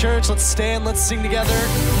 church. Let's stand, let's sing together.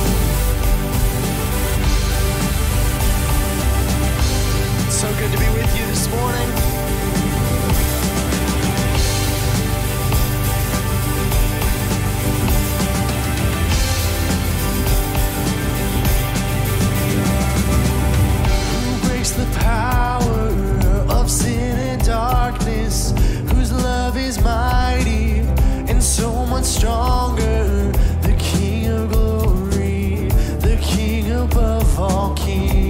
talking.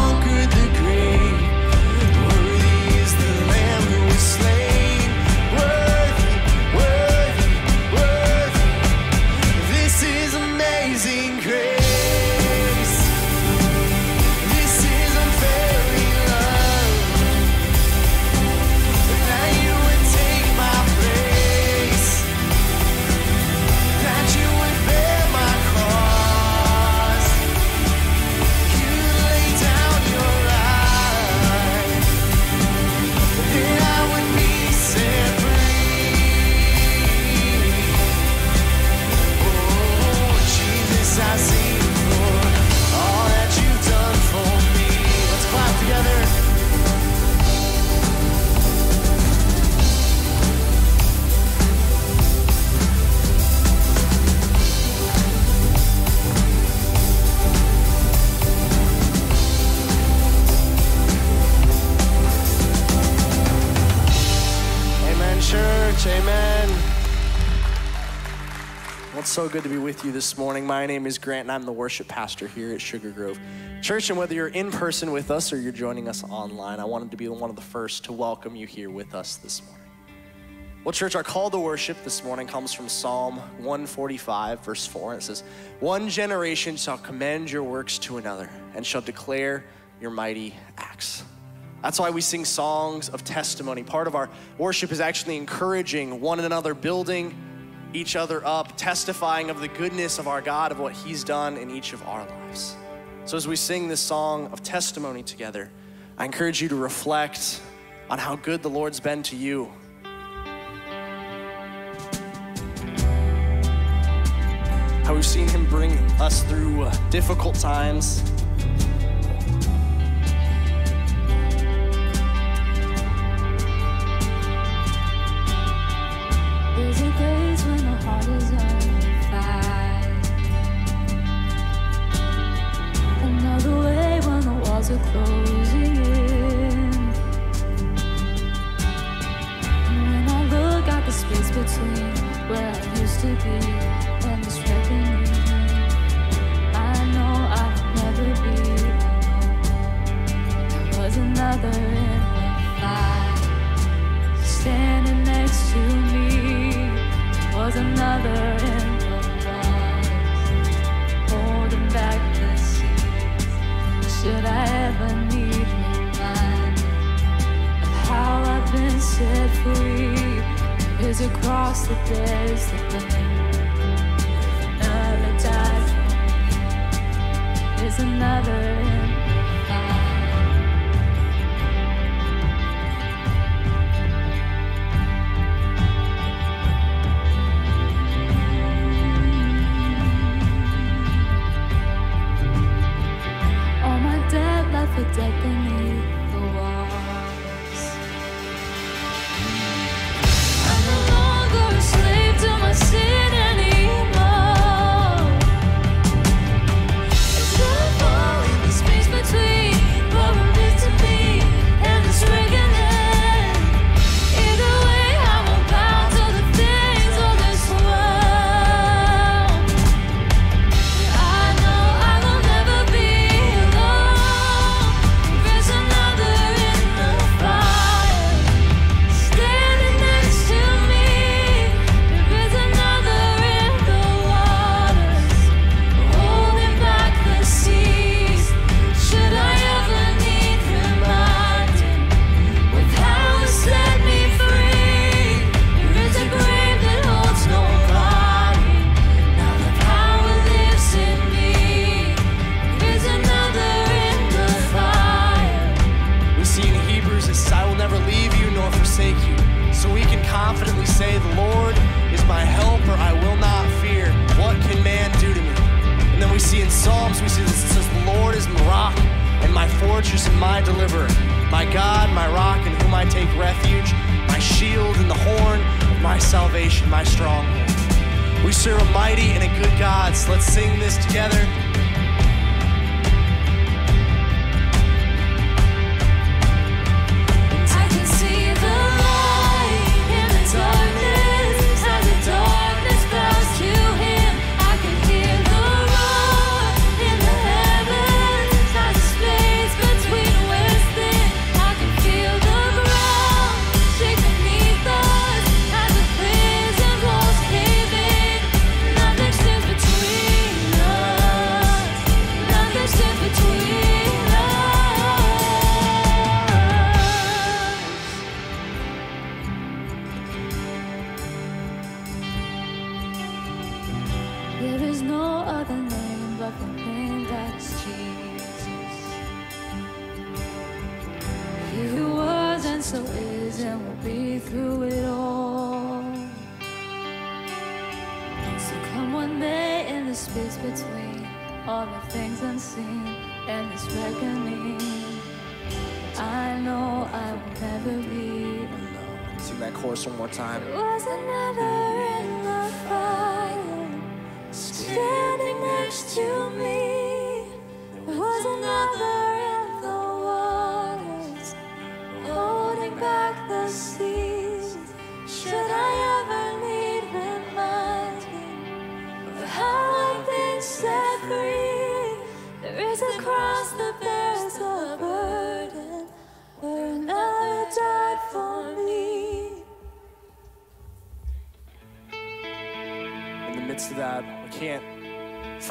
so good to be with you this morning. My name is Grant, and I'm the worship pastor here at Sugar Grove Church. And whether you're in person with us or you're joining us online, I wanted to be one of the first to welcome you here with us this morning. Well, church, our call to worship this morning comes from Psalm 145, verse 4. And it says, One generation shall commend your works to another and shall declare your mighty acts. That's why we sing songs of testimony. Part of our worship is actually encouraging one another, building each other up, testifying of the goodness of our God, of what He's done in each of our lives. So, as we sing this song of testimony together, I encourage you to reflect on how good the Lord's been to you. How we've seen Him bring us through difficult times when I look at the space between where I used to be.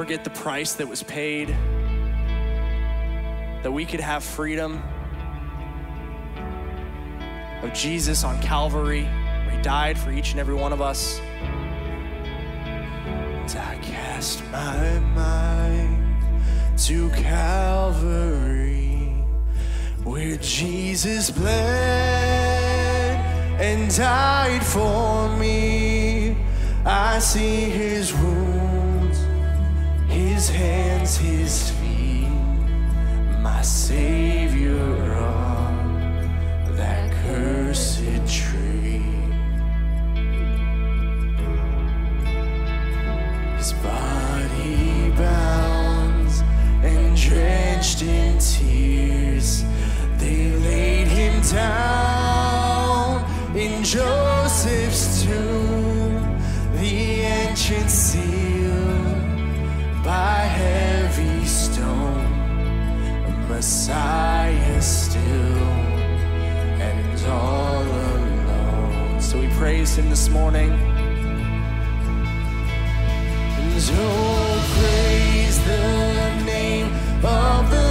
forget the price that was paid, that we could have freedom of Jesus on Calvary, where He died for each and every one of us. And I cast my mind to Calvary, where Jesus bled and died for me. I see His wounds his hands, his feet, my Savior on that cursed tree. His body bound and drenched in tears, they laid him down in Joseph's Messiah still and all alone. So we praise him this morning. And oh, praise the name of the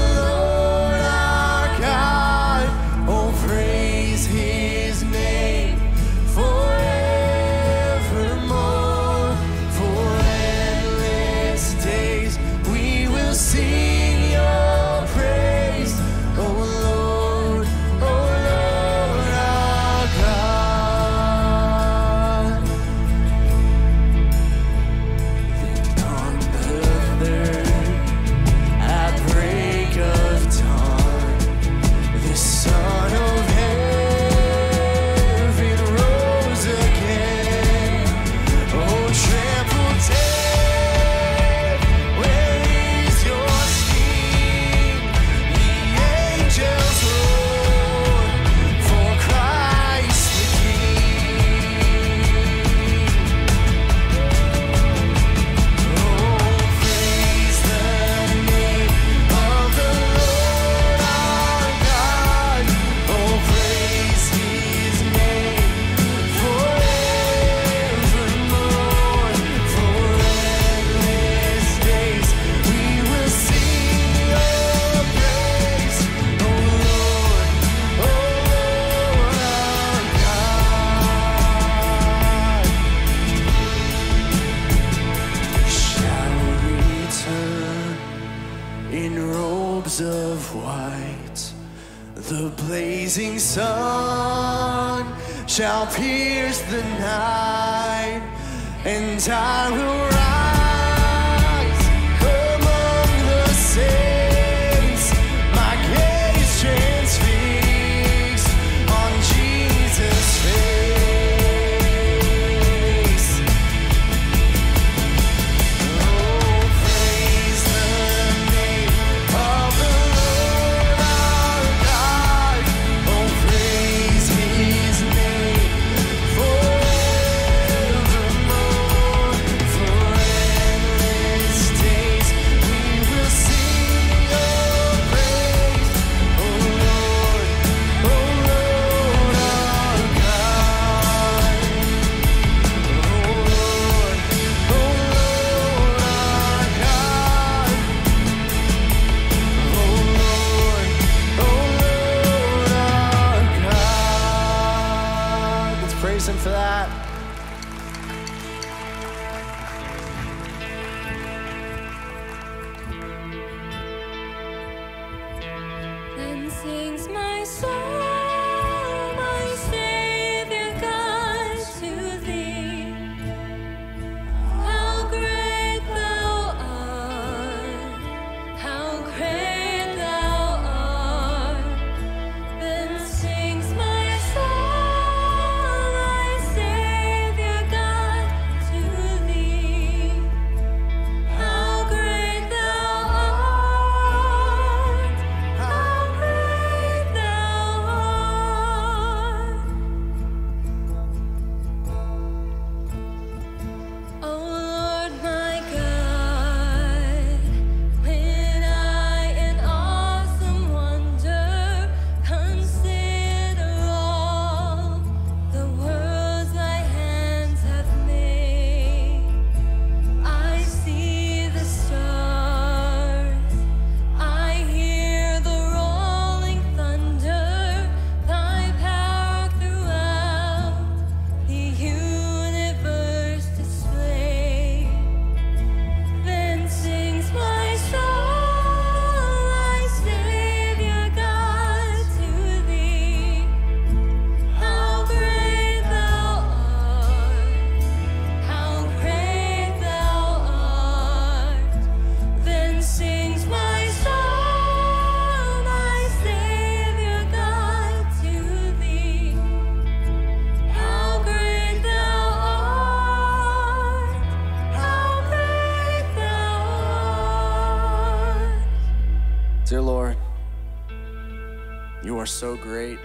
are so great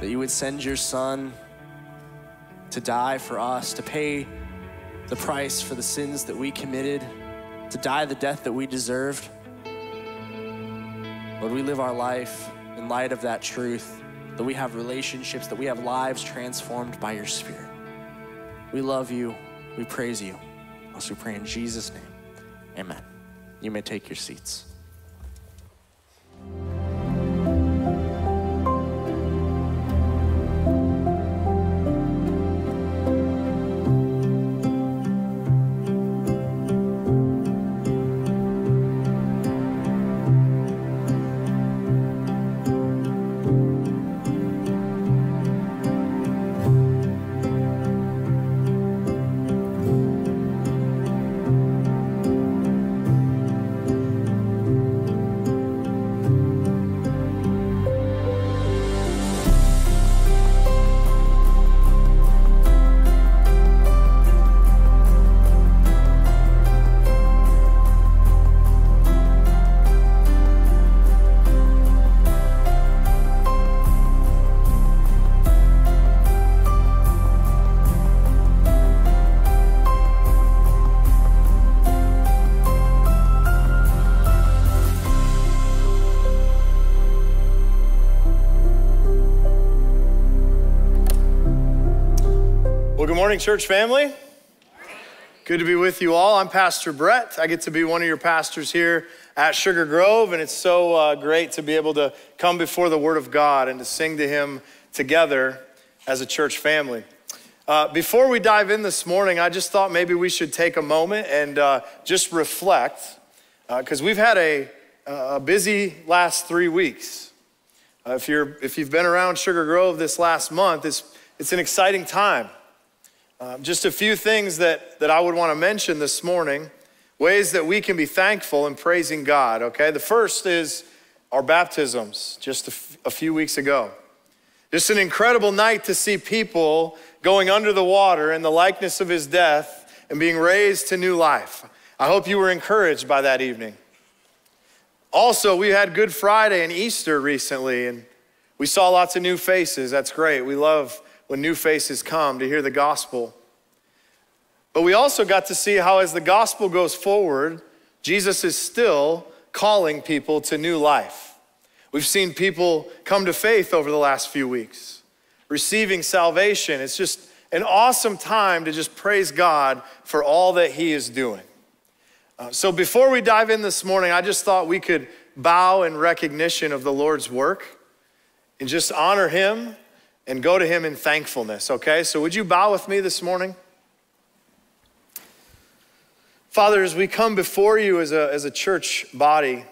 that you would send your son to die for us, to pay the price for the sins that we committed, to die the death that we deserved. Lord, we live our life in light of that truth, that we have relationships, that we have lives transformed by your Spirit. We love you. We praise you. Also, we pray in Jesus' name. Amen. You may take your seats. Morning, church family. Good to be with you all. I'm Pastor Brett. I get to be one of your pastors here at Sugar Grove, and it's so uh, great to be able to come before the Word of God and to sing to Him together as a church family. Uh, before we dive in this morning, I just thought maybe we should take a moment and uh, just reflect, because we've had a, a busy last three weeks. Uh, if, you're, if you've been around Sugar Grove this last month, it's, it's an exciting time. Um, just a few things that, that I would want to mention this morning, ways that we can be thankful and praising God, okay? The first is our baptisms just a, a few weeks ago. Just an incredible night to see people going under the water in the likeness of his death and being raised to new life. I hope you were encouraged by that evening. Also, we had Good Friday and Easter recently, and we saw lots of new faces. That's great. We love when new faces come to hear the gospel. But we also got to see how, as the gospel goes forward, Jesus is still calling people to new life. We've seen people come to faith over the last few weeks, receiving salvation. It's just an awesome time to just praise God for all that He is doing. Uh, so, before we dive in this morning, I just thought we could bow in recognition of the Lord's work and just honor Him and go to Him in thankfulness, okay? So, would you bow with me this morning? Father, as we come before you as a, as a church body,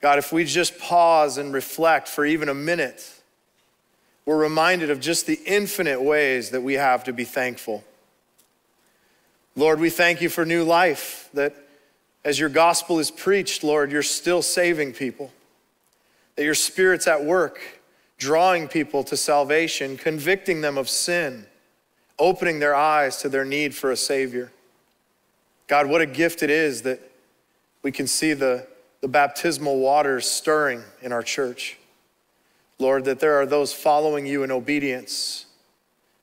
God, if we just pause and reflect for even a minute, we're reminded of just the infinite ways that we have to be thankful. Lord, we thank you for new life, that as your gospel is preached, Lord, you're still saving people, that your spirit's at work, drawing people to salvation, convicting them of sin, opening their eyes to their need for a Savior. God, what a gift it is that we can see the, the baptismal waters stirring in our church. Lord, that there are those following you in obedience,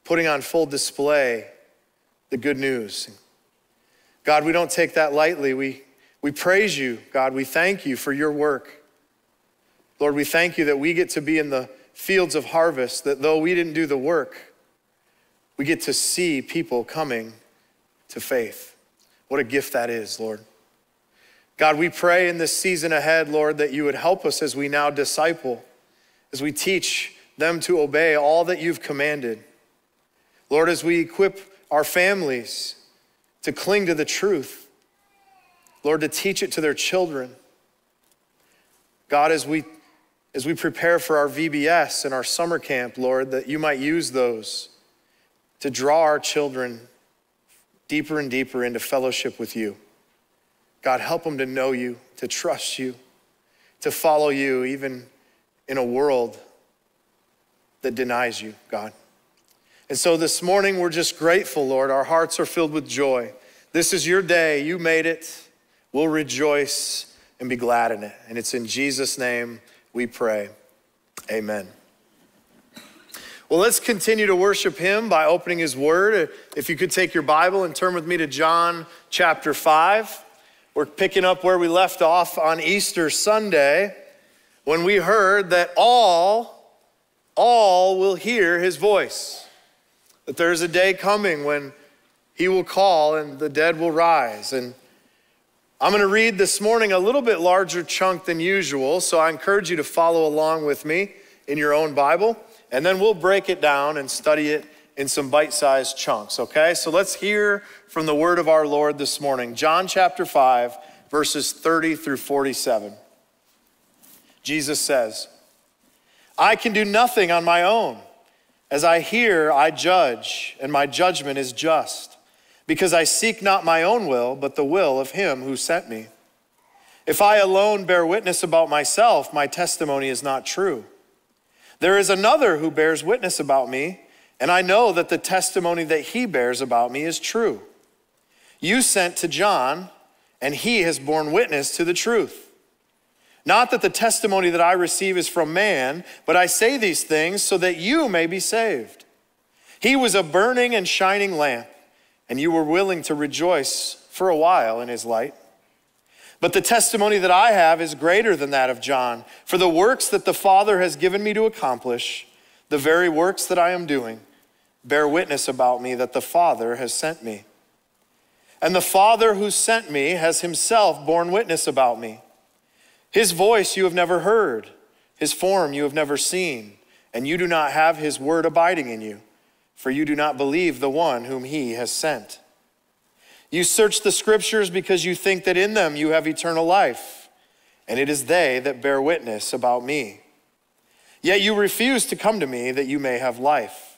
putting on full display the good news. God, we don't take that lightly. We, we praise you, God. We thank you for your work. Lord, we thank you that we get to be in the fields of harvest, that though we didn't do the work, we get to see people coming to faith. What a gift that is, Lord. God, we pray in this season ahead, Lord, that you would help us as we now disciple, as we teach them to obey all that you've commanded. Lord, as we equip our families to cling to the truth, Lord, to teach it to their children. God, as we as we prepare for our VBS and our summer camp, Lord, that you might use those to draw our children deeper and deeper into fellowship with you. God, help them to know you, to trust you, to follow you, even in a world that denies you, God. And so this morning, we're just grateful, Lord. Our hearts are filled with joy. This is your day. You made it. We'll rejoice and be glad in it. And it's in Jesus' name we pray. Amen. Well, let's continue to worship him by opening his word. If you could take your Bible and turn with me to John chapter 5. We're picking up where we left off on Easter Sunday when we heard that all, all will hear his voice. That there's a day coming when he will call and the dead will rise. And I'm going to read this morning a little bit larger chunk than usual, so I encourage you to follow along with me in your own Bible, and then we'll break it down and study it in some bite sized chunks, okay? So let's hear from the word of our Lord this morning. John chapter 5, verses 30 through 47. Jesus says, I can do nothing on my own. As I hear, I judge, and my judgment is just, because I seek not my own will, but the will of him who sent me. If I alone bear witness about myself, my testimony is not true. There is another who bears witness about me, and I know that the testimony that he bears about me is true. You sent to John, and he has borne witness to the truth. Not that the testimony that I receive is from man, but I say these things so that you may be saved. He was a burning and shining lamp, and you were willing to rejoice for a while in his light. But the testimony that I have is greater than that of John, for the works that the Father has given me to accomplish, the very works that I am doing, bear witness about me that the Father has sent me. And the Father who sent me has himself borne witness about me. His voice you have never heard, his form you have never seen, and you do not have his word abiding in you, for you do not believe the one whom he has sent. You search the scriptures because you think that in them you have eternal life, and it is they that bear witness about me. Yet you refuse to come to me that you may have life.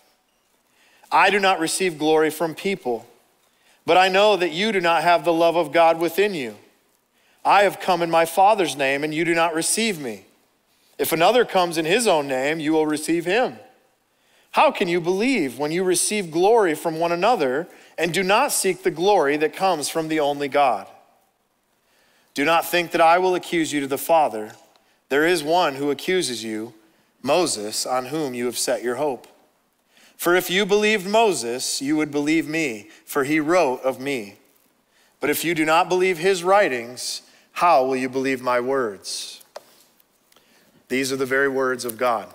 I do not receive glory from people, but I know that you do not have the love of God within you. I have come in my Father's name, and you do not receive me. If another comes in his own name, you will receive him. How can you believe when you receive glory from one another and do not seek the glory that comes from the only God? Do not think that I will accuse you to the Father. There is one who accuses you, Moses, on whom you have set your hope. For if you believed Moses, you would believe me, for he wrote of me. But if you do not believe his writings, how will you believe my words? These are the very words of God.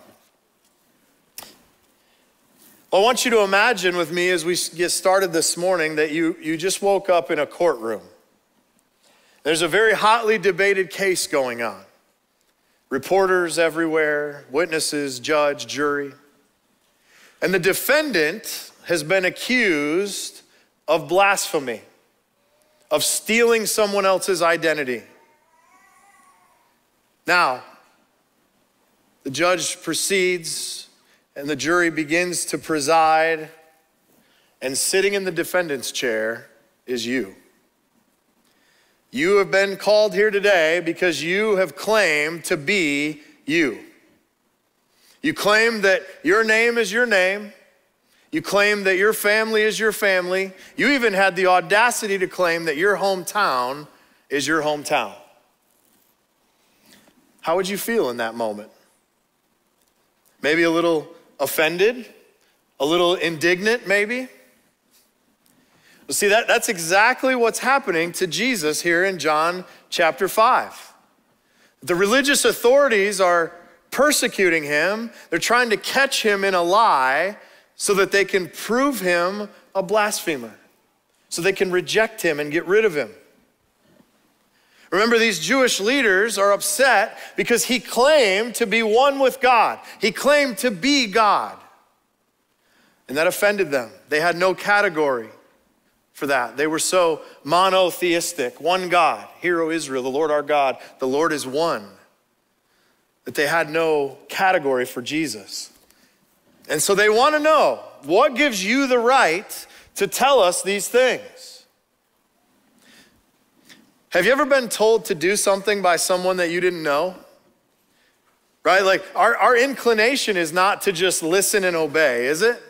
I want you to imagine with me as we get started this morning that you, you just woke up in a courtroom. There's a very hotly debated case going on. Reporters everywhere, witnesses, judge, jury. And the defendant has been accused of blasphemy of stealing someone else's identity. Now, the judge proceeds and the jury begins to preside, and sitting in the defendant's chair is you. You have been called here today because you have claimed to be you. You claim that your name is your name. You claim that your family is your family. You even had the audacity to claim that your hometown is your hometown. How would you feel in that moment? Maybe a little offended, a little indignant, maybe? See, that, that's exactly what's happening to Jesus here in John chapter 5. The religious authorities are persecuting him, they're trying to catch him in a lie so that they can prove him a blasphemer, so they can reject him and get rid of him. Remember, these Jewish leaders are upset because he claimed to be one with God. He claimed to be God. And that offended them. They had no category for that. They were so monotheistic one God, Hear, O Israel, the Lord our God, the Lord is one, that they had no category for Jesus. And so they want to know what gives you the right to tell us these things? Have you ever been told to do something by someone that you didn't know? Right? Like, our, our inclination is not to just listen and obey, is it?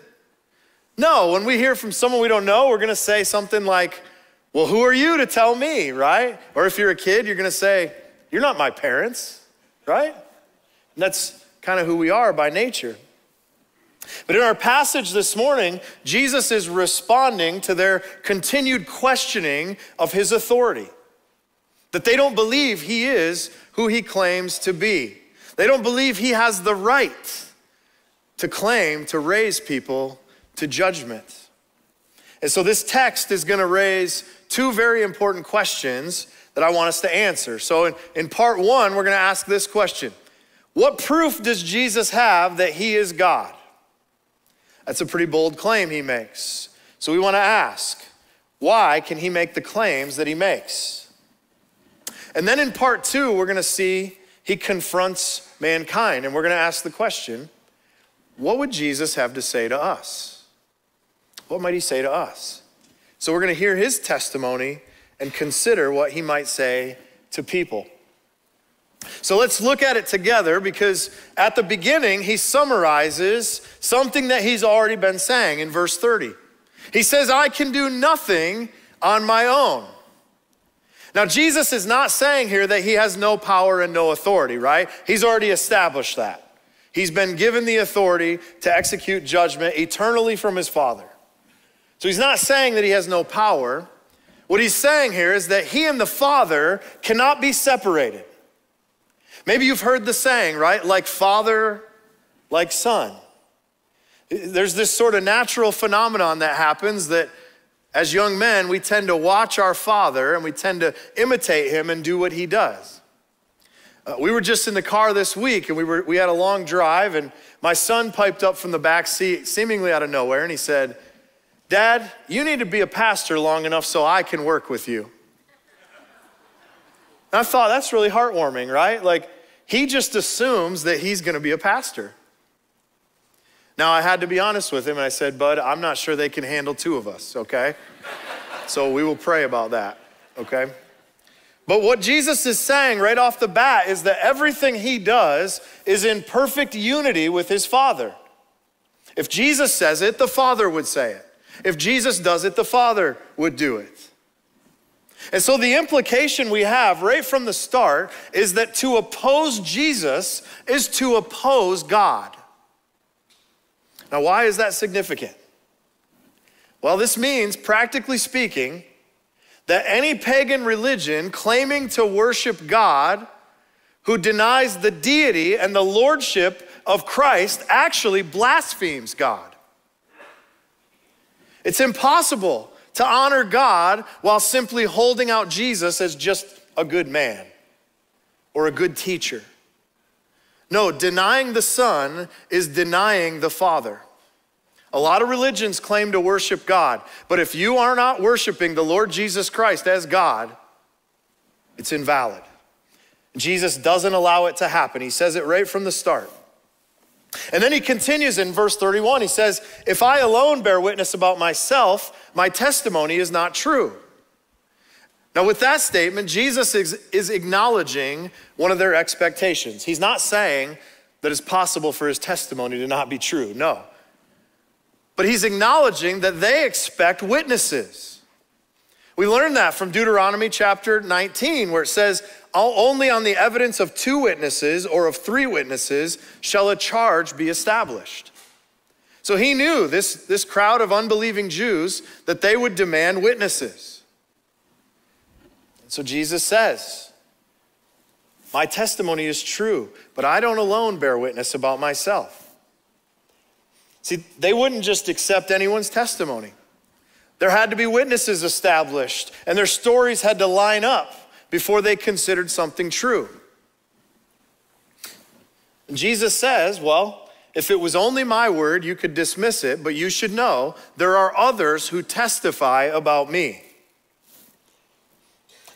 No, when we hear from someone we don't know, we're to say something like, Well, who are you to tell me, right? Or if you're a kid, you're to say, You're not my parents, right? And that's kind of who we are by nature. But in our passage this morning, Jesus is responding to their continued questioning of his authority. That they don't believe he is who he claims to be. They don't believe he has the right to claim to raise people to judgment. And so this text is going to raise two very important questions that I want us to answer. So in, in part one, we're going to ask this question What proof does Jesus have that he is God? That's a pretty bold claim he makes. So we want to ask, why can he make the claims that he makes? And then in part two, we're going to see he confronts mankind, and we're going to ask the question what would Jesus have to say to us? What might he say to us? So we're going to hear his testimony and consider what he might say to people. So let's look at it together because at the beginning, he summarizes something that he's already been saying in verse 30. He says, I can do nothing on my own. Now, Jesus is not saying here that he has no power and no authority, right? He's already established that. He's been given the authority to execute judgment eternally from his Father. So he's not saying that he has no power. What he's saying here is that he and the Father cannot be separated. Maybe you've heard the saying, right? Like father, like son. There's this sort of natural phenomenon that happens that as young men, we tend to watch our father and we tend to imitate him and do what he does. Uh, we were just in the car this week and we, were, we had a long drive, and my son piped up from the back seat, seemingly out of nowhere, and he said, Dad, you need to be a pastor long enough so I can work with you. And I thought that's really heartwarming, right? Like, he just assumes that he's gonna be a pastor. Now, I had to be honest with him and I said, Bud, I'm not sure they can handle two of us, okay? So we will pray about that, okay? But what Jesus is saying right off the bat is that everything he does is in perfect unity with his Father. If Jesus says it, the Father would say it. If Jesus does it, the Father would do it. And so the implication we have right from the start is that to oppose Jesus is to oppose God. Now, why is that significant? Well, this means, practically speaking, that any pagan religion claiming to worship God who denies the deity and the lordship of Christ actually blasphemes God. It's impossible to honor God while simply holding out Jesus as just a good man or a good teacher. No, denying the Son is denying the Father. A lot of religions claim to worship God, but if you are not worshiping the Lord Jesus Christ as God, it's invalid. Jesus doesn't allow it to happen. He says it right from the start. And then he continues in verse 31. He says, If I alone bear witness about myself, my testimony is not true. Now, with that statement, Jesus is, is acknowledging one of their expectations. He's not saying that it's possible for his testimony to not be true. No. But he's acknowledging that they expect witnesses. We learn that from Deuteronomy chapter 19, where it says, only on the evidence of two witnesses or of three witnesses shall a charge be established. So he knew this, this crowd of unbelieving Jews that they would demand witnesses. And So Jesus says, My testimony is true, but I don't alone bear witness about myself. See, they wouldn't just accept anyone's testimony. There had to be witnesses established, and their stories had to line up before they considered something true. And Jesus says, Well, if it was only my word, you could dismiss it, but you should know there are others who testify about me.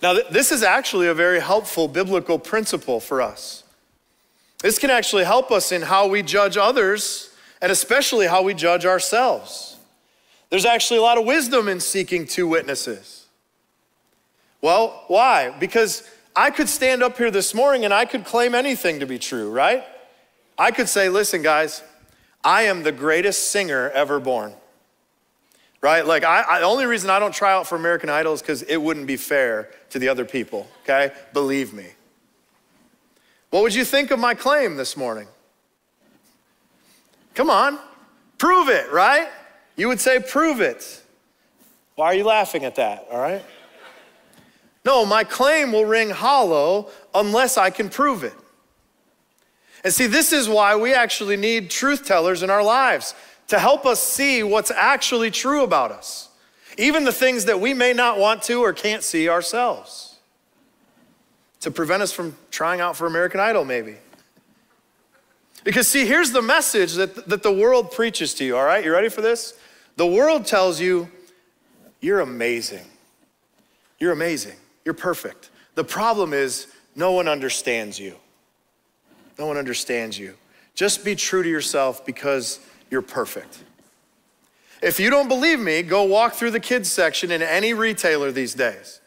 Now, this is actually a very helpful biblical principle for us. This can actually help us in how we judge others and especially how we judge ourselves. There's actually a lot of wisdom in seeking two witnesses. Well, why? Because I could stand up here this morning and I could claim anything to be true, right? I could say, listen, guys, I am the greatest singer ever born. Right? Like, I, I the only reason I don't try out for American Idol is because it wouldn't be fair to the other people, okay? Believe me. What would you think of my claim this morning? Come on, prove it, right? You would say, prove it. Why are you laughing at that, all right? No, my claim will ring hollow unless I can prove it. And see, this is why we actually need truth tellers in our lives to help us see what's actually true about us, even the things that we may not want to or can't see ourselves, to prevent us from trying out for American Idol, maybe. Because, see, here's the message that, that the world preaches to you, all right? You ready for this? The world tells you, you're amazing. You're amazing. You're perfect. The problem is, no one understands you. No one understands you. Just be true to yourself because you're perfect. If you don't believe me, go walk through the kids section in any retailer these days.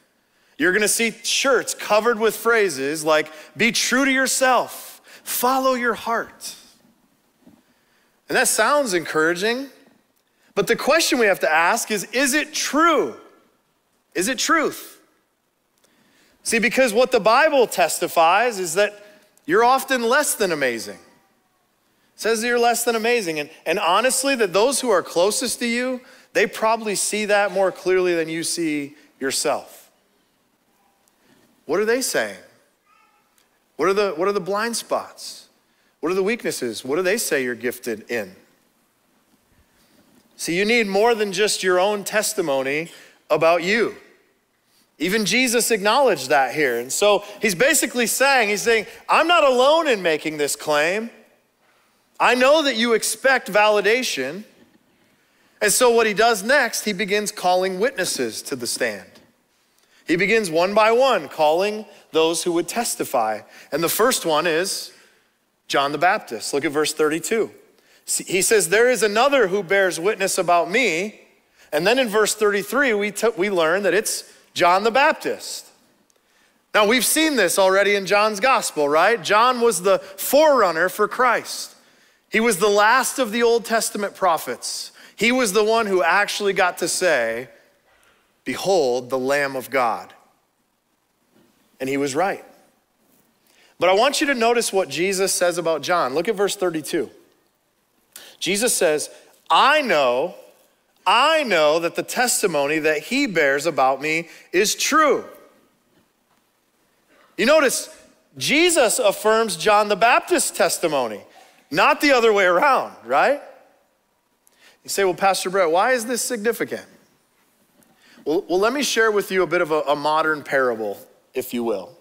You're gonna see shirts covered with phrases like, be true to yourself, follow your heart. And that sounds encouraging, but the question we have to ask is is it true? Is it truth? See, because what the Bible testifies is that you're often less than amazing. It says that you're less than amazing. And, and honestly, that those who are closest to you, they probably see that more clearly than you see yourself. What are they saying? What are the, what are the blind spots? What are the weaknesses? What do they say you're gifted in? See, you need more than just your own testimony about you. Even Jesus acknowledged that here. And so he's basically saying, he's saying, I'm not alone in making this claim. I know that you expect validation. And so what he does next, he begins calling witnesses to the stand. He begins one by one calling those who would testify. And the first one is John the Baptist. Look at verse 32. He says, There is another who bears witness about me. And then in verse 33, we, we learn that it's John the Baptist. Now, we've seen this already in John's gospel, right? John was the forerunner for Christ. He was the last of the Old Testament prophets. He was the one who actually got to say, Behold, the Lamb of God. And he was right. But I want you to notice what Jesus says about John. Look at verse 32. Jesus says, I know, I know that the testimony that he bears about me is true. You notice, Jesus affirms John the Baptist's testimony, not the other way around, right? You say, well, Pastor Brett, why is this significant? Well, well let me share with you a bit of a, a modern parable, if you will.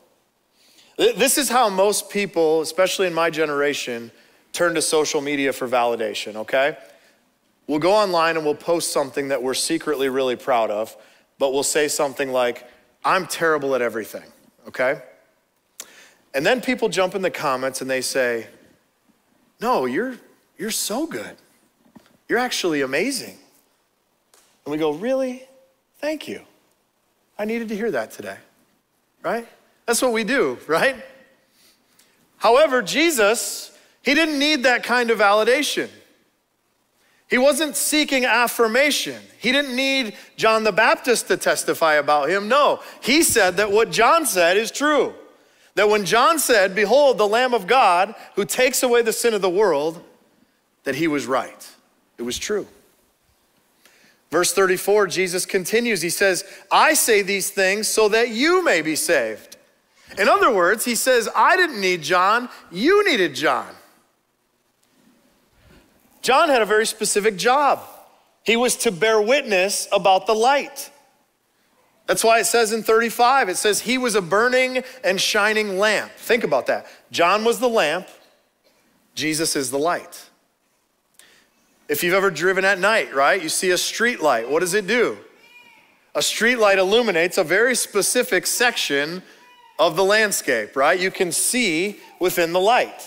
This is how most people, especially in my generation, turn to social media for validation, okay? We'll go online and we'll post something that we're secretly really proud of, but we'll say something like, I'm terrible at everything, okay? And then people jump in the comments and they say, No, you're, you're so good. You're actually amazing. And we go, Really? Thank you. I needed to hear that today, right? That's what we do, right? However, Jesus, he didn't need that kind of validation. He wasn't seeking affirmation. He didn't need John the Baptist to testify about him. No, he said that what John said is true. That when John said, Behold, the Lamb of God who takes away the sin of the world, that he was right. It was true. Verse 34, Jesus continues. He says, I say these things so that you may be saved. In other words, he says, I didn't need John, you needed John. John had a very specific job. He was to bear witness about the light. That's why it says in 35, it says he was a burning and shining lamp. Think about that. John was the lamp, Jesus is the light. If you've ever driven at night, right, you see a street light. What does it do? A street light illuminates a very specific section of the landscape, right? You can see within the light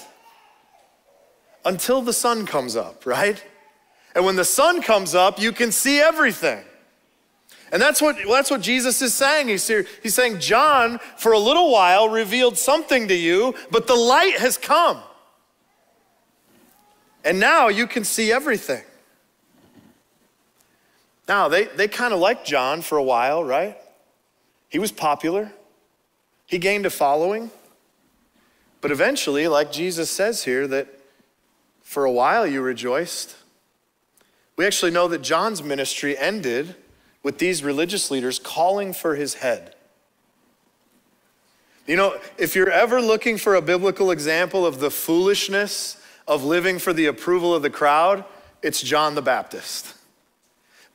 until the sun comes up, right? And when the sun comes up, you can see everything. And that's what, that's what Jesus is saying. He's, he's saying, John, for a little while, revealed something to you, but the light has come. And now you can see everything. Now, they, they kind of liked John for a while, right? He was popular, he gained a following. But eventually, like Jesus says here, that for a while you rejoiced. We actually know that John's ministry ended with these religious leaders calling for his head. You know, if you're ever looking for a biblical example of the foolishness of living for the approval of the crowd, it's John the Baptist.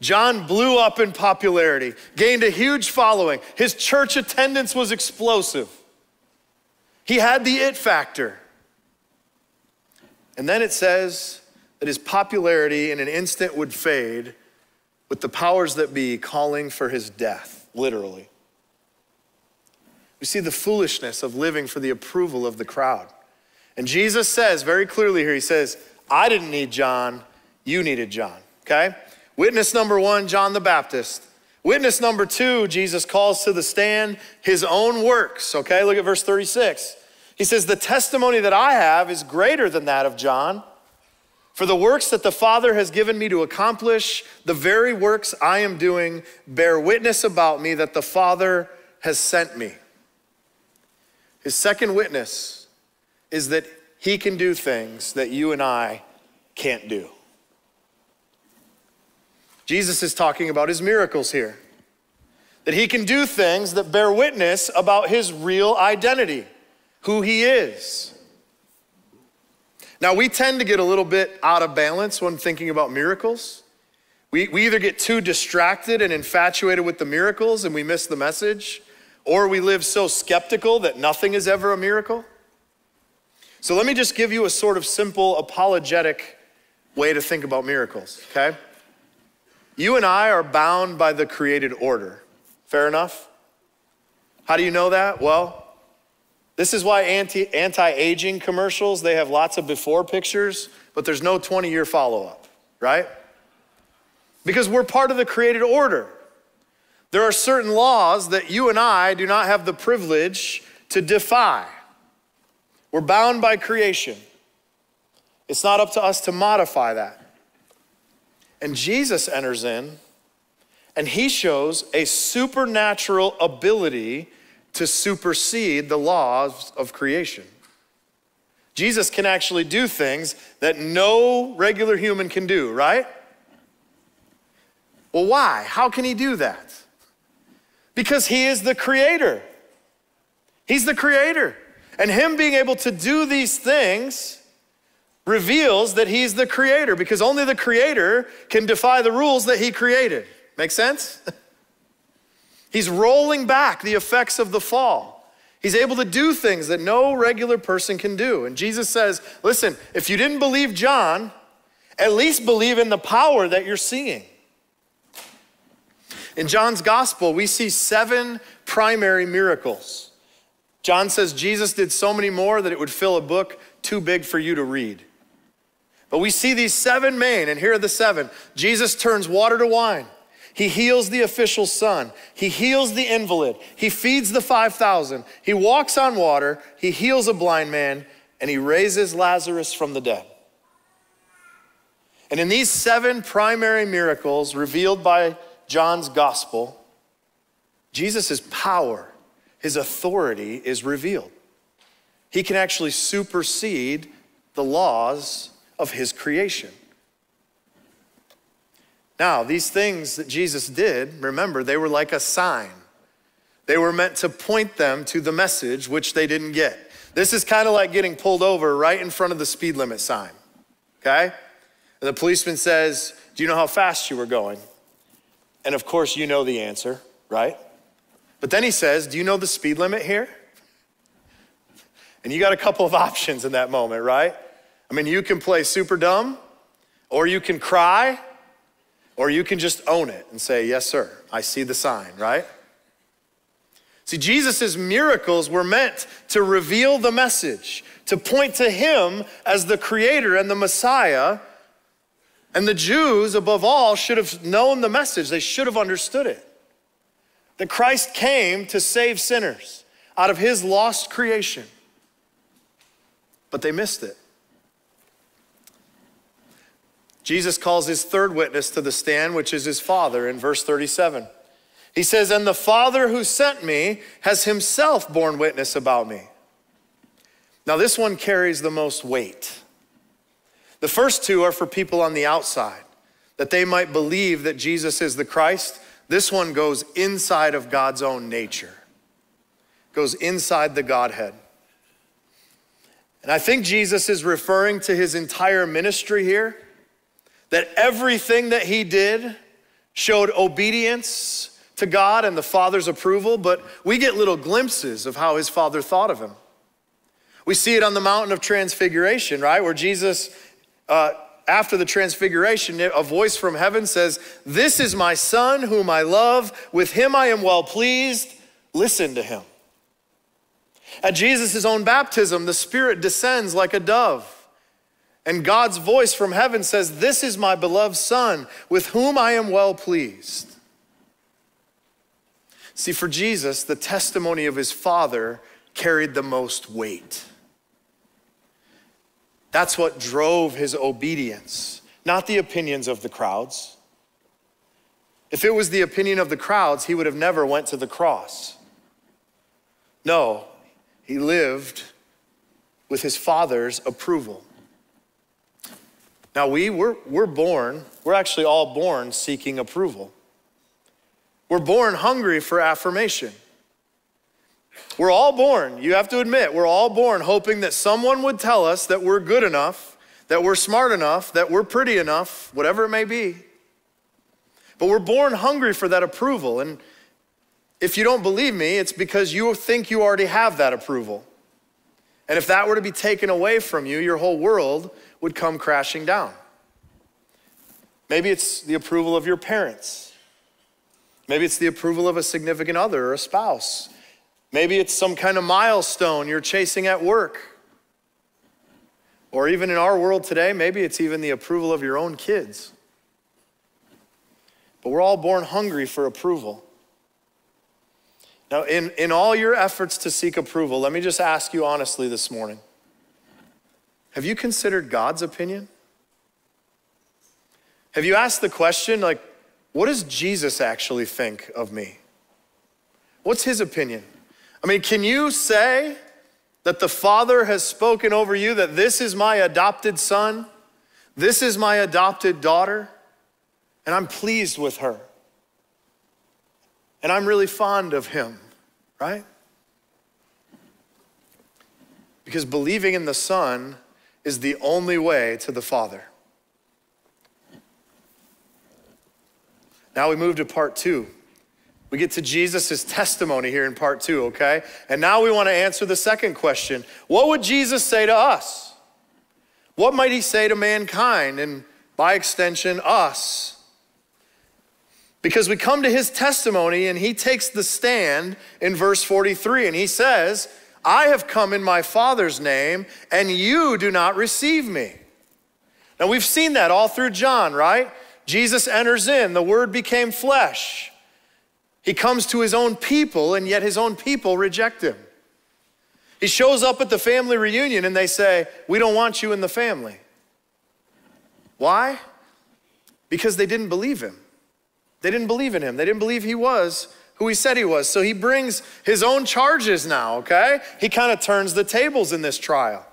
John blew up in popularity, gained a huge following. His church attendance was explosive. He had the it factor. And then it says that his popularity in an instant would fade with the powers that be calling for his death, literally. We see the foolishness of living for the approval of the crowd. And Jesus says very clearly here, He says, I didn't need John, you needed John, okay? Witness number one, John the Baptist. Witness number two, Jesus calls to the stand his own works, okay? Look at verse 36. He says, The testimony that I have is greater than that of John. For the works that the Father has given me to accomplish, the very works I am doing, bear witness about me that the Father has sent me. His second witness is that he can do things that you and I can't do. Jesus is talking about his miracles here. That he can do things that bear witness about his real identity, who he is. Now, we tend to get a little bit out of balance when thinking about miracles. We, we either get too distracted and infatuated with the miracles and we miss the message, or we live so skeptical that nothing is ever a miracle. So, let me just give you a sort of simple apologetic way to think about miracles, okay? You and I are bound by the created order. Fair enough? How do you know that? Well, this is why anti, anti-aging commercials, they have lots of before pictures, but there's no 20-year follow-up, right? Because we're part of the created order. There are certain laws that you and I do not have the privilege to defy. We're bound by creation. It's not up to us to modify that. And Jesus enters in and he shows a supernatural ability to supersede the laws of creation. Jesus can actually do things that no regular human can do, right? Well, why? How can he do that? Because he is the creator. He's the creator. And him being able to do these things reveals that he's the creator because only the creator can defy the rules that he created. Make sense? he's rolling back the effects of the fall. He's able to do things that no regular person can do. And Jesus says, listen, if you didn't believe John, at least believe in the power that you're seeing. In John's gospel, we see seven primary miracles. John says Jesus did so many more that it would fill a book too big for you to read. But we see these seven main, and here are the seven. Jesus turns water to wine. He heals the official's son. He heals the invalid. He feeds the 5,000. He walks on water. He heals a blind man, and he raises Lazarus from the dead. And in these seven primary miracles revealed by John's gospel, Jesus' power, his authority is revealed. He can actually supersede the laws of his creation. Now, these things that Jesus did, remember, they were like a sign. They were meant to point them to the message which they didn't get. This is kind of like getting pulled over right in front of the speed limit sign, okay? And the policeman says, Do you know how fast you were going? And of course, you know the answer, right? But then he says, Do you know the speed limit here? And you got a couple of options in that moment, right? I mean, you can play super dumb, or you can cry, or you can just own it and say, Yes, sir, I see the sign, right? See, Jesus' miracles were meant to reveal the message, to point to him as the creator and the Messiah. And the Jews, above all, should have known the message. They should have understood it. That Christ came to save sinners out of his lost creation. But they missed it. Jesus calls his third witness to the stand, which is his Father, in verse 37. He says, And the Father who sent me has himself borne witness about me. Now, this one carries the most weight. The first two are for people on the outside, that they might believe that Jesus is the Christ. This one goes inside of God's own nature, goes inside the Godhead. And I think Jesus is referring to his entire ministry here, that everything that he did showed obedience to God and the Father's approval, but we get little glimpses of how his Father thought of him. We see it on the mountain of transfiguration, right? Where Jesus, uh, after the transfiguration, a voice from heaven says, This is my son whom I love. With him I am well pleased. Listen to him. At Jesus' own baptism, the Spirit descends like a dove. And God's voice from heaven says, This is my beloved Son, with whom I am well pleased. See, for Jesus, the testimony of his Father carried the most weight. That's what drove his obedience, not the opinions of the crowds. If it was the opinion of the crowds, he would have never went to the cross. No, he lived with his father's approval. Now, we, we're, we're born, we're actually all born seeking approval. We're born hungry for affirmation. We're all born, you have to admit, we're all born hoping that someone would tell us that we're good enough, that we're smart enough, that we're pretty enough, whatever it may be. But we're born hungry for that approval. And if you don't believe me, it's because you think you already have that approval. And if that were to be taken away from you, your whole world would come crashing down. Maybe it's the approval of your parents. Maybe it's the approval of a significant other or a spouse. Maybe it's some kind of milestone you're chasing at work. Or even in our world today, maybe it's even the approval of your own kids. But we're all born hungry for approval. Now, in, in all your efforts to seek approval, let me just ask you honestly this morning have you considered God's opinion? Have you asked the question, like, what does Jesus actually think of me? What's his opinion? I mean, can you say that the Father has spoken over you that this is my adopted son, this is my adopted daughter, and I'm pleased with her? And I'm really fond of him, right? Because believing in the Son is the only way to the Father. Now we move to part two. We get to Jesus' testimony here in part two, okay? And now we want to answer the second question What would Jesus say to us? What might he say to mankind and by extension, us? Because we come to his testimony and he takes the stand in verse 43 and he says, I have come in my Father's name and you do not receive me. Now we've seen that all through John, right? Jesus enters in, the word became flesh. He comes to his own people, and yet his own people reject him. He shows up at the family reunion and they say, We don't want you in the family. Why? Because they didn't believe him. They didn't believe in him. They didn't believe he was who he said he was. So he brings his own charges now, okay? He kind of turns the tables in this trial.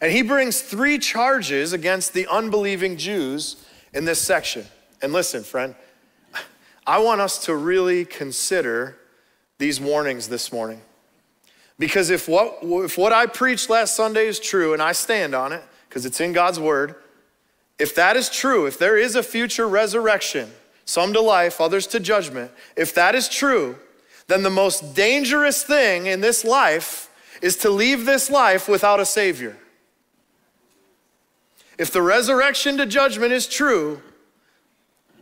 And he brings three charges against the unbelieving Jews in this section. And listen, friend, I want us to really consider these warnings this morning. Because if what, if what I preached last Sunday is true, and I stand on it, because it's in God's word, if that is true, if there is a future resurrection, some to life, others to judgment, if that is true, then the most dangerous thing in this life is to leave this life without a Savior. If the resurrection to judgment is true,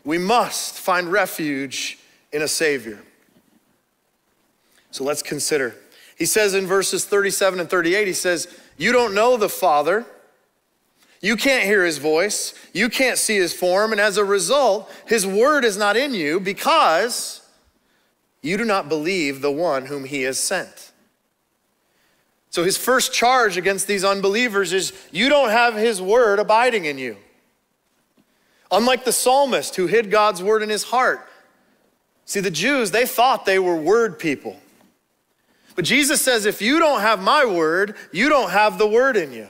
we must find refuge in a Savior. So let's consider. He says in verses 37 and 38, he says, You don't know the Father. You can't hear his voice. You can't see his form. And as a result, his word is not in you because you do not believe the one whom he has sent. So his first charge against these unbelievers is you don't have his word abiding in you. Unlike the psalmist who hid God's word in his heart. See, the Jews, they thought they were word people. But Jesus says, if you don't have my word, you don't have the word in you.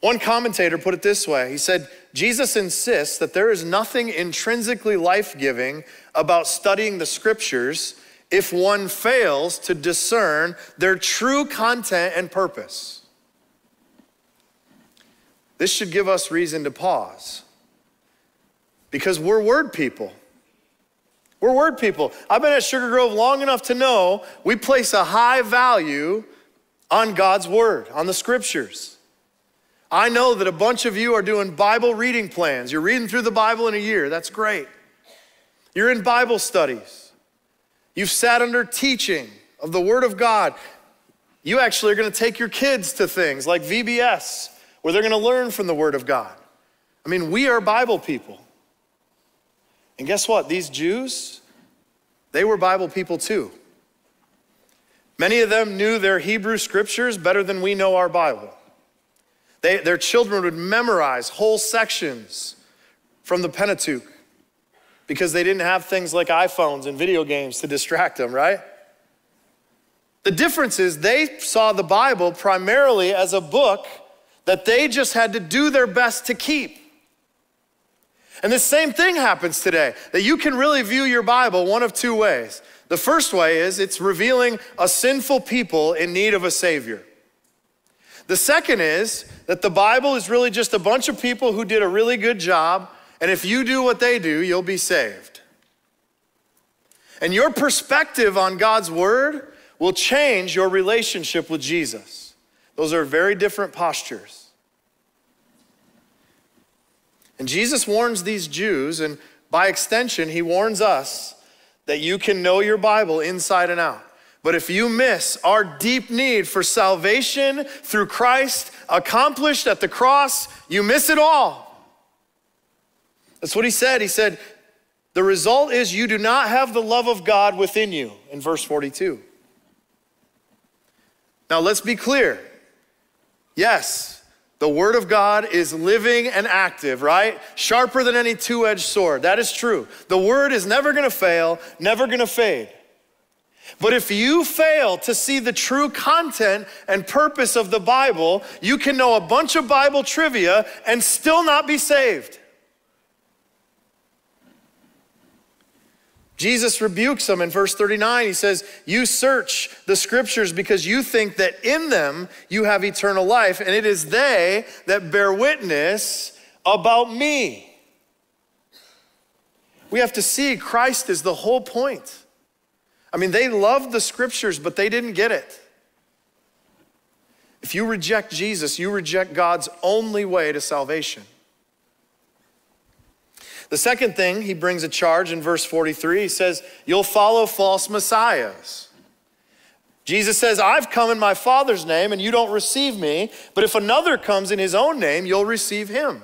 One commentator put it this way He said, Jesus insists that there is nothing intrinsically life giving about studying the scriptures if one fails to discern their true content and purpose. This should give us reason to pause because we're word people. We're word people. I've been at Sugar Grove long enough to know we place a high value on God's word, on the scriptures. I know that a bunch of you are doing Bible reading plans. You're reading through the Bible in a year. That's great. You're in Bible studies. You've sat under teaching of the Word of God. You actually are going to take your kids to things like VBS, where they're going to learn from the Word of God. I mean, we are Bible people. And guess what? These Jews, they were Bible people too. Many of them knew their Hebrew scriptures better than we know our Bible. They, their children would memorize whole sections from the Pentateuch because they didn't have things like iPhones and video games to distract them, right? The difference is they saw the Bible primarily as a book that they just had to do their best to keep. And the same thing happens today that you can really view your Bible one of two ways. The first way is it's revealing a sinful people in need of a Savior. The second is that the Bible is really just a bunch of people who did a really good job, and if you do what they do, you'll be saved. And your perspective on God's Word will change your relationship with Jesus. Those are very different postures. And Jesus warns these Jews, and by extension, he warns us that you can know your Bible inside and out. But if you miss our deep need for salvation through Christ accomplished at the cross, you miss it all. That's what he said. He said, The result is you do not have the love of God within you, in verse 42. Now let's be clear. Yes, the Word of God is living and active, right? Sharper than any two edged sword. That is true. The Word is never gonna fail, never gonna fade. But if you fail to see the true content and purpose of the Bible, you can know a bunch of Bible trivia and still not be saved. Jesus rebukes them in verse 39. He says, You search the scriptures because you think that in them you have eternal life, and it is they that bear witness about me. We have to see Christ is the whole point. I mean, they loved the scriptures, but they didn't get it. If you reject Jesus, you reject God's only way to salvation. The second thing, he brings a charge in verse 43. He says, You'll follow false messiahs. Jesus says, I've come in my Father's name and you don't receive me, but if another comes in his own name, you'll receive him.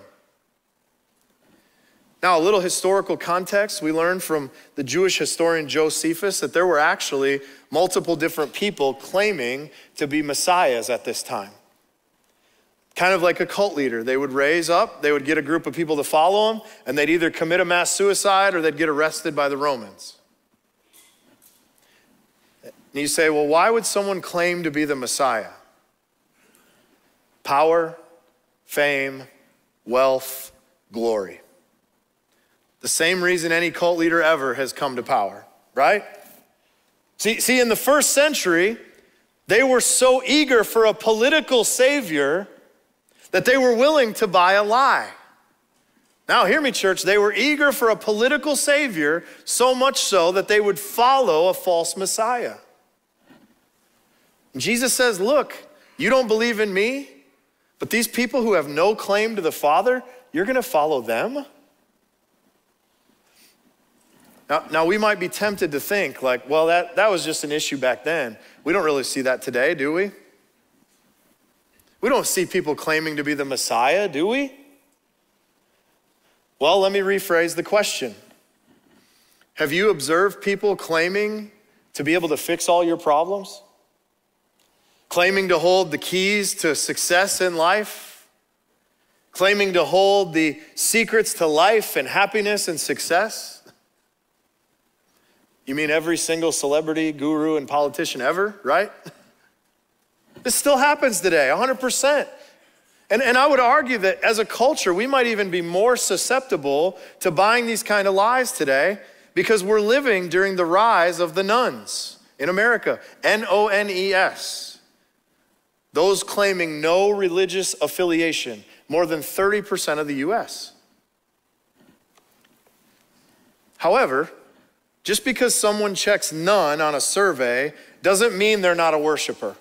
Now, a little historical context. We learn from the Jewish historian Josephus that there were actually multiple different people claiming to be messiahs at this time. Kind of like a cult leader. They would raise up, they would get a group of people to follow them, and they'd either commit a mass suicide or they'd get arrested by the Romans. And you say, well, why would someone claim to be the Messiah? Power, fame, wealth, glory. The same reason any cult leader ever has come to power, right? See, see, in the first century, they were so eager for a political savior that they were willing to buy a lie. Now, hear me, church. They were eager for a political savior, so much so that they would follow a false Messiah. Jesus says, Look, you don't believe in me, but these people who have no claim to the Father, you're going to follow them? Now, now, we might be tempted to think, like, well, that, that was just an issue back then. We don't really see that today, do we? We don't see people claiming to be the Messiah, do we? Well, let me rephrase the question Have you observed people claiming to be able to fix all your problems? Claiming to hold the keys to success in life? Claiming to hold the secrets to life and happiness and success? You mean every single celebrity, guru, and politician ever, right? This still happens today, 100%. And, and I would argue that as a culture, we might even be more susceptible to buying these kind of lies today because we're living during the rise of the nones in America. N O N E S. Those claiming no religious affiliation, more than 30% of the US. However, just because someone checks none on a survey doesn't mean they're not a worshiper.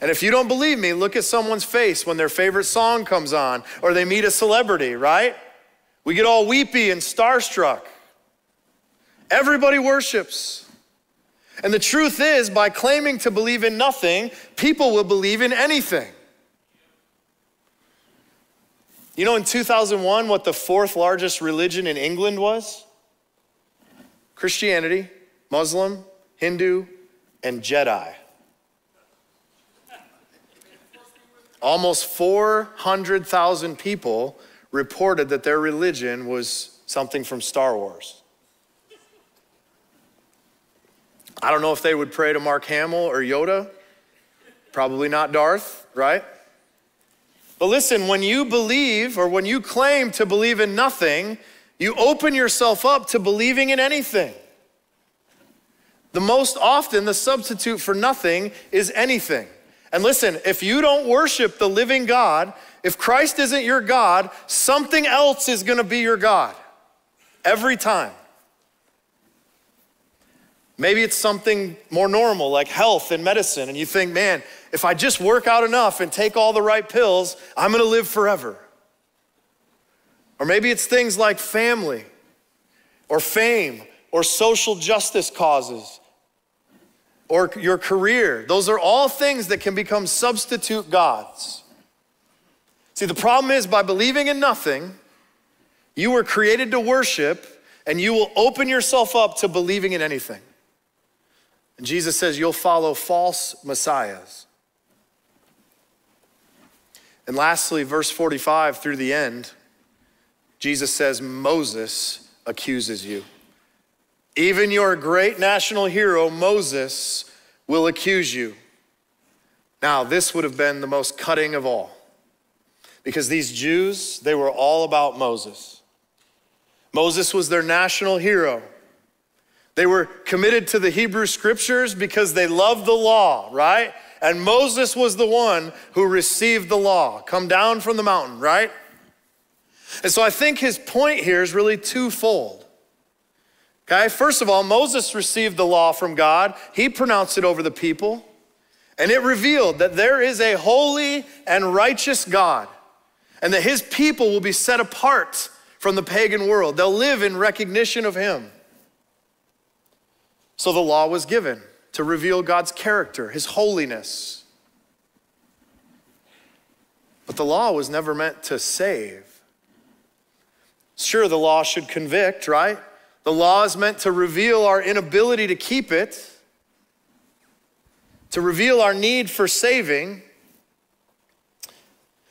And if you don't believe me, look at someone's face when their favorite song comes on or they meet a celebrity, right? We get all weepy and starstruck. Everybody worships. And the truth is, by claiming to believe in nothing, people will believe in anything. You know, in 2001, what the fourth largest religion in England was? Christianity, Muslim, Hindu, and Jedi. Almost 400,000 people reported that their religion was something from Star Wars. I don't know if they would pray to Mark Hamill or Yoda. Probably not Darth, right? But listen, when you believe or when you claim to believe in nothing, you open yourself up to believing in anything. The most often, the substitute for nothing is anything. And listen, if you don't worship the living God, if Christ isn't your God, something else is gonna be your God every time. Maybe it's something more normal like health and medicine, and you think, man, if I just work out enough and take all the right pills, I'm gonna live forever. Or maybe it's things like family or fame or social justice causes or your career. Those are all things that can become substitute gods. See, the problem is by believing in nothing, you were created to worship and you will open yourself up to believing in anything. And Jesus says you'll follow false messiahs. And lastly, verse 45 through the end, Jesus says, Moses accuses you. Even your great national hero, Moses, will accuse you. Now, this would have been the most cutting of all because these Jews, they were all about Moses. Moses was their national hero. They were committed to the Hebrew scriptures because they loved the law, right? And Moses was the one who received the law, come down from the mountain, right? And so I think his point here is really twofold. Okay, first of all, Moses received the law from God, he pronounced it over the people, and it revealed that there is a holy and righteous God, and that his people will be set apart from the pagan world. They'll live in recognition of him. So the law was given to reveal God's character, his holiness. But the law was never meant to save. Sure, the law should convict, right? The law is meant to reveal our inability to keep it, to reveal our need for saving.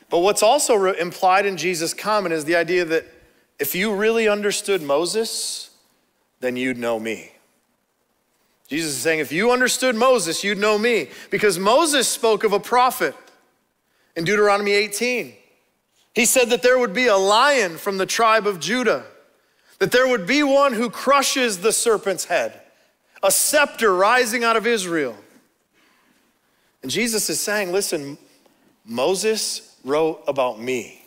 But what's also re- implied in Jesus' comment is the idea that if you really understood Moses, then you'd know me. Jesus is saying, if you understood Moses, you'd know me. Because Moses spoke of a prophet in Deuteronomy 18. He said that there would be a lion from the tribe of Judah, that there would be one who crushes the serpent's head, a scepter rising out of Israel. And Jesus is saying, listen, Moses wrote about me.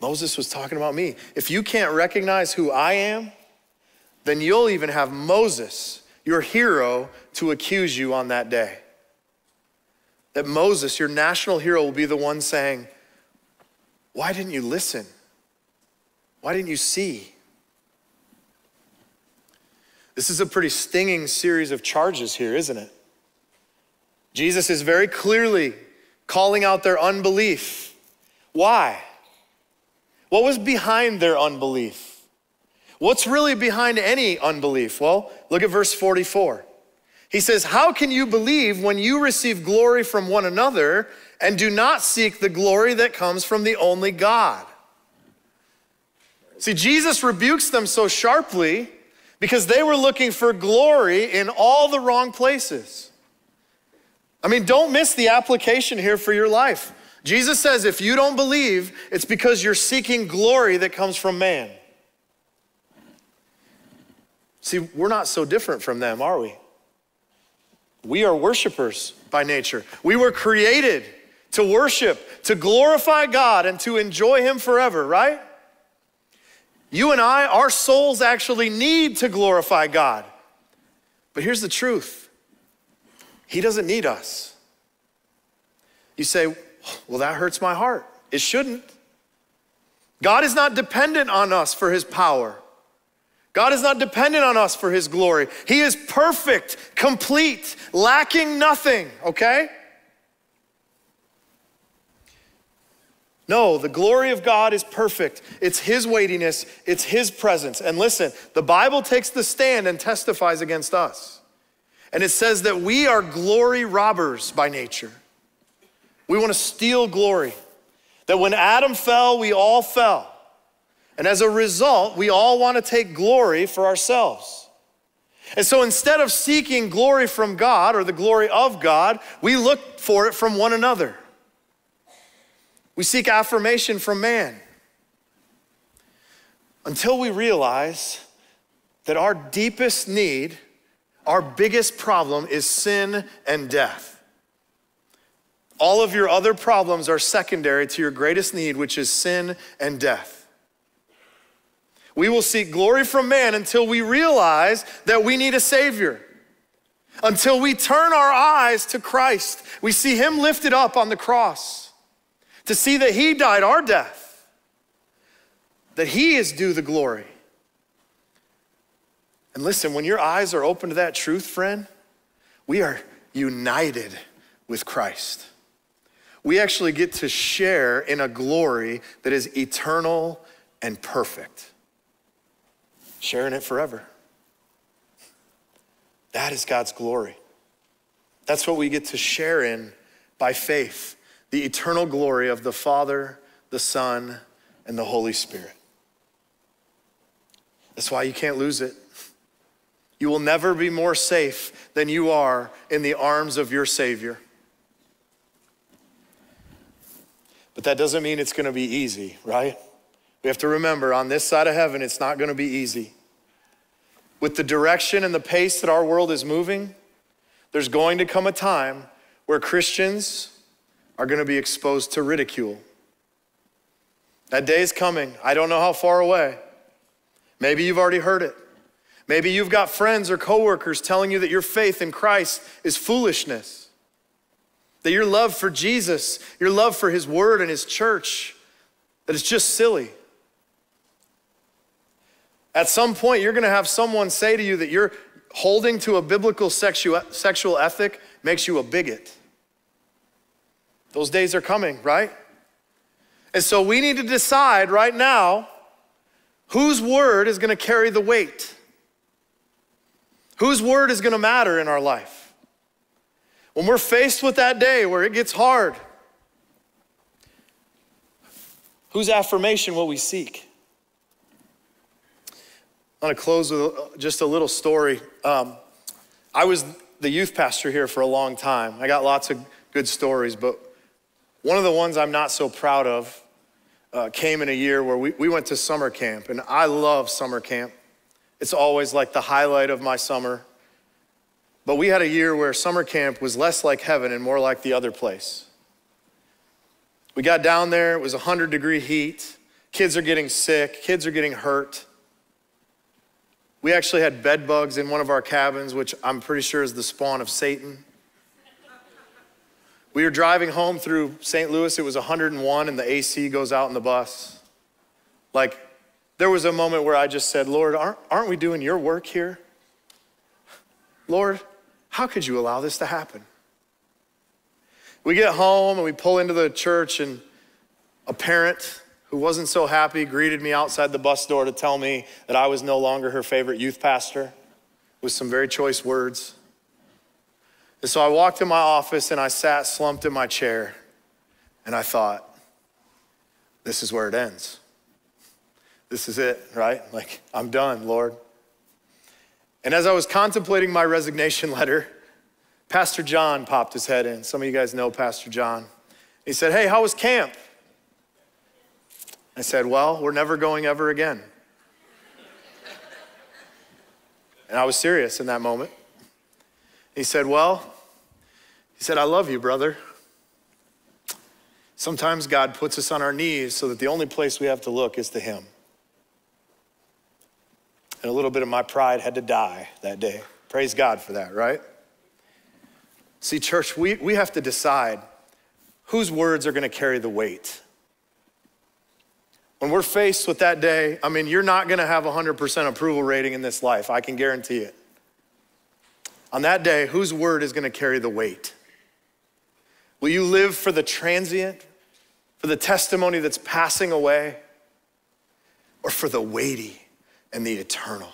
Moses was talking about me. If you can't recognize who I am, then you'll even have Moses, your hero, to accuse you on that day. That Moses, your national hero, will be the one saying, Why didn't you listen? Why didn't you see? This is a pretty stinging series of charges here, isn't it? Jesus is very clearly calling out their unbelief. Why? What was behind their unbelief? What's really behind any unbelief? Well, look at verse 44. He says, How can you believe when you receive glory from one another and do not seek the glory that comes from the only God? See, Jesus rebukes them so sharply because they were looking for glory in all the wrong places. I mean, don't miss the application here for your life. Jesus says if you don't believe, it's because you're seeking glory that comes from man. See, we're not so different from them, are we? We are worshipers by nature. We were created to worship, to glorify God, and to enjoy Him forever, right? You and I, our souls actually need to glorify God. But here's the truth He doesn't need us. You say, well, that hurts my heart. It shouldn't. God is not dependent on us for His power. God is not dependent on us for his glory. He is perfect, complete, lacking nothing, okay? No, the glory of God is perfect. It's his weightiness, it's his presence. And listen, the Bible takes the stand and testifies against us. And it says that we are glory robbers by nature. We want to steal glory. That when Adam fell, we all fell. And as a result, we all want to take glory for ourselves. And so instead of seeking glory from God or the glory of God, we look for it from one another. We seek affirmation from man until we realize that our deepest need, our biggest problem is sin and death. All of your other problems are secondary to your greatest need, which is sin and death. We will seek glory from man until we realize that we need a Savior. Until we turn our eyes to Christ, we see Him lifted up on the cross to see that He died our death, that He is due the glory. And listen, when your eyes are open to that truth, friend, we are united with Christ. We actually get to share in a glory that is eternal and perfect sharing it forever. That is God's glory. That's what we get to share in by faith the eternal glory of the Father, the Son, and the Holy Spirit. That's why you can't lose it. You will never be more safe than you are in the arms of your Savior. But that doesn't mean it's going to be easy, right? We have to remember on this side of heaven, it's not going to be easy. With the direction and the pace that our world is moving, there's going to come a time where Christians are going to be exposed to ridicule. That day is coming. I don't know how far away. Maybe you've already heard it. Maybe you've got friends or coworkers telling you that your faith in Christ is foolishness. That your love for Jesus, your love for his word and his church, that it's just silly. At some point, you're going to have someone say to you that you're holding to a biblical sexual, sexual ethic makes you a bigot. Those days are coming, right? And so we need to decide right now whose word is going to carry the weight. Whose word is going to matter in our life? When we're faced with that day where it gets hard, whose affirmation will we seek? I want to close with just a little story. Um, I was the youth pastor here for a long time. I got lots of good stories, but one of the ones I'm not so proud of uh, came in a year where we, we went to summer camp, and I love summer camp. It's always like the highlight of my summer. But we had a year where summer camp was less like heaven and more like the other place. We got down there, it was 100 degree heat. Kids are getting sick, kids are getting hurt. We actually had bed bugs in one of our cabins, which I'm pretty sure is the spawn of Satan. We were driving home through St. Louis, it was 101, and the AC goes out in the bus. Like, there was a moment where I just said, Lord, aren't, aren't we doing your work here? Lord, how could you allow this to happen? We get home and we pull into the church, and a parent who wasn't so happy, greeted me outside the bus door to tell me that I was no longer her favorite youth pastor with some very choice words. And so I walked in my office and I sat slumped in my chair and I thought, this is where it ends. This is it, right? Like, I'm done, Lord. And as I was contemplating my resignation letter, Pastor John popped his head in. Some of you guys know Pastor John. He said, Hey, how was camp? I said, Well, we're never going ever again. And I was serious in that moment. He said, Well, he said, I love you, brother. Sometimes God puts us on our knees so that the only place we have to look is to Him. And a little bit of my pride had to die that day. Praise God for that, right? See, church, we, we have to decide whose words are going to carry the weight. When we're faced with that day, I mean, you're not going to have a 100% approval rating in this life. I can guarantee it. On that day, whose word is going to carry the weight? Will you live for the transient, for the testimony that's passing away, or for the weighty and the eternal?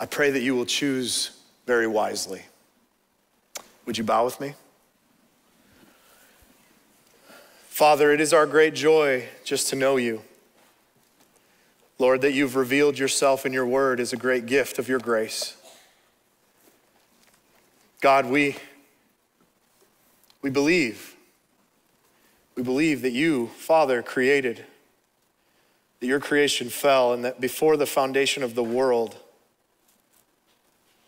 I pray that you will choose very wisely. Would you bow with me? Father, it is our great joy just to know you. Lord, that you've revealed yourself in your word is a great gift of your grace. God, we, we believe. We believe that you, Father, created, that your creation fell, and that before the foundation of the world,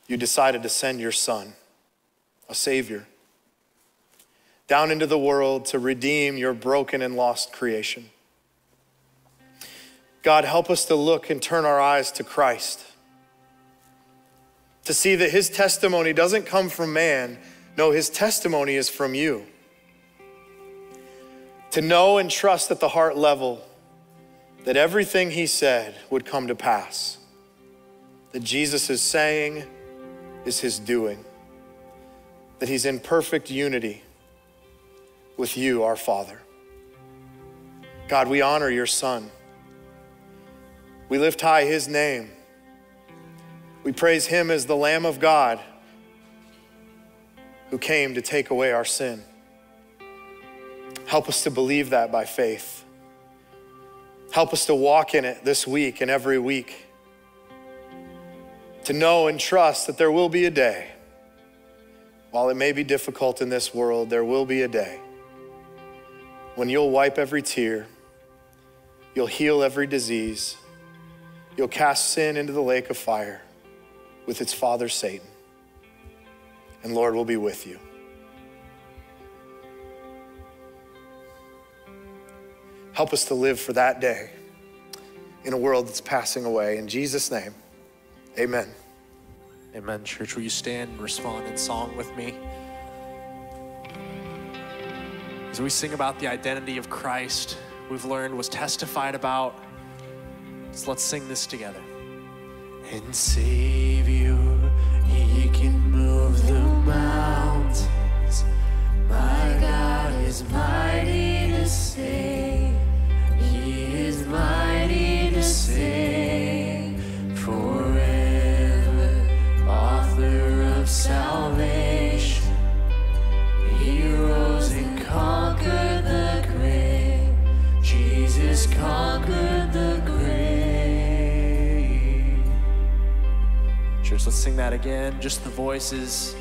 you decided to send your Son, a Savior, down into the world to redeem your broken and lost creation. God, help us to look and turn our eyes to Christ, to see that his testimony doesn't come from man. No, his testimony is from you. To know and trust at the heart level that everything he said would come to pass, that Jesus is saying is his doing, that he's in perfect unity with you, our Father. God, we honor your Son. We lift high his name. We praise him as the Lamb of God who came to take away our sin. Help us to believe that by faith. Help us to walk in it this week and every week. To know and trust that there will be a day, while it may be difficult in this world, there will be a day when you'll wipe every tear, you'll heal every disease, you'll cast sin into the lake of fire with its father, Satan. And Lord we'll be with you. Help us to live for that day in a world that's passing away. In Jesus' name, amen. Amen, church. Will you stand and respond in song with me? As we sing about the identity of Christ, we've learned was testified about. So let's sing this together. And Savior, He can move the mountains. My God is mighty to save. He is mighty to save forever. Author of salvation. He rose and conquered the grave. Jesus conquered the grave. Church, let's sing that again. Just the voices.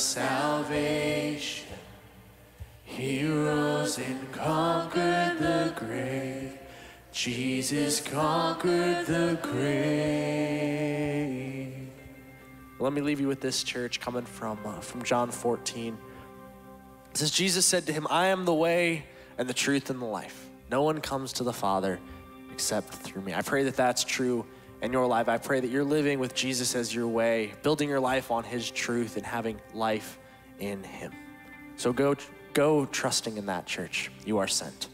Salvation. He rose and conquered the. Jesus conquered the grave. Let me leave you with this church coming from, uh, from John 14. It says, Jesus said to him, I am the way and the truth and the life. No one comes to the Father except through me. I pray that that's true in your life. I pray that you're living with Jesus as your way, building your life on his truth and having life in him. So go, go trusting in that church. You are sent.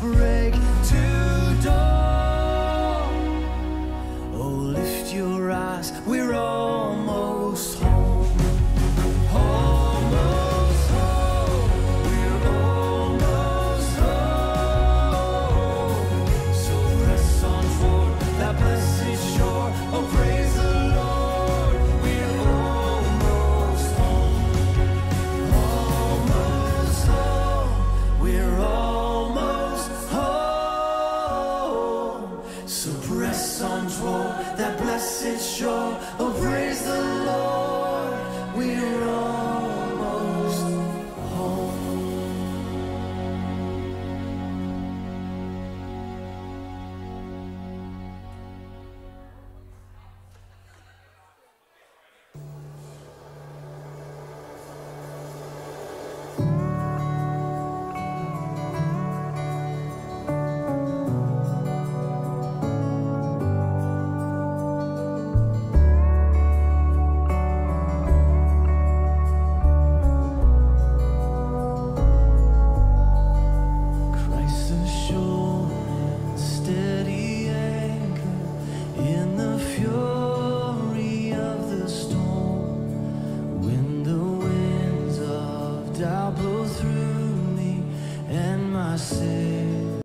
Home.